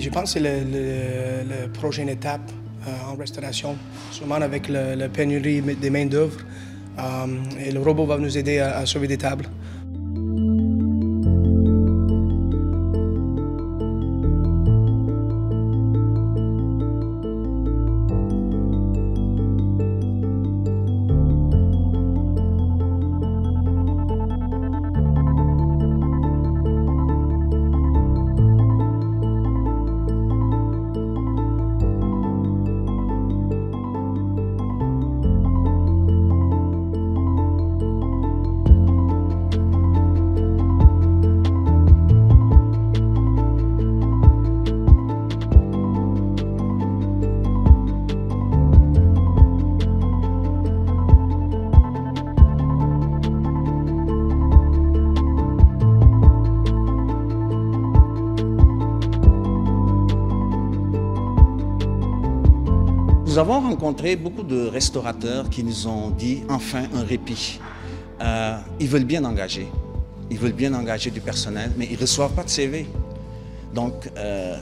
Je pense que c'est la prochaine étape euh, en restauration, sûrement avec la pénurie des main-d'œuvre. Euh, le robot va nous aider à sauver des tables. Nous avons rencontré beaucoup de restaurateurs qui nous ont dit enfin un répit. Euh, ils veulent bien engager, ils veulent bien engager du personnel, mais ils ne reçoivent pas de CV. Donc, euh,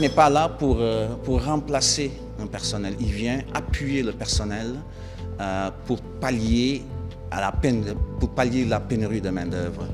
n'est pas là pour, euh, pour remplacer un personnel. Il vient appuyer le personnel euh, pour pallier la pour pallier la pénurie de main-d'œuvre.